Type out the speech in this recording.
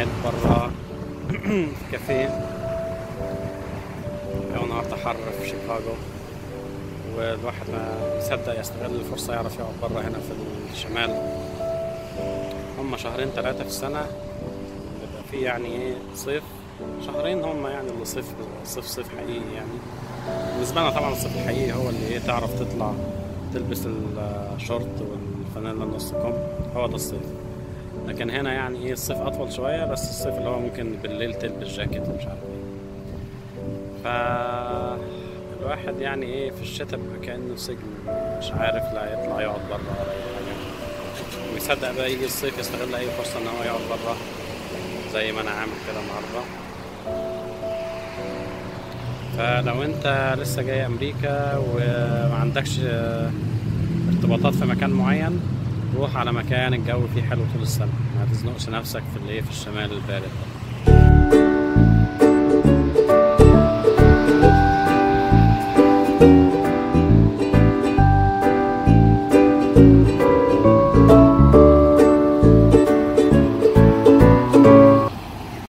قاعد برا في كافيه. أو النهارده حر في شيكاغو. والواحد ما يصدق يستغل الفرصة يعرف يقعد برا هنا في الشمال. هم شهرين ثلاثة في السنة. بيبقى في يعني إيه صيف. شهرين هم يعني اللي صيف صيف صيف حقيقي يعني. بالنسبة لنا طبعا الصيف الحقيقي هو اللي إيه تعرف تطلع تلبس الشورت والفانيلا نص كم. هو ده الصيف. لكن هنا يعني إيه الصيف أطول شوية بس الصيف اللي هو ممكن بالليل تلبس جاكيت ومش عارف إيه. ف الواحد يعني إيه في الشتاء بيبقى كأنه سجن مش عارف لا يطلع يقعد برا ولا أي حاجة. ويصدق بقى يجي الصيف يستغل أي فرصة إن هو يقعد برا زي ما أنا عامل كده النهارده. فلو أنت لسه جاي أمريكا وما عندكش ارتباطات في مكان معين روح على مكان الجو فيه حلو طول السنة. ما تزنقش نفسك في اللي في الشمال البارد. ده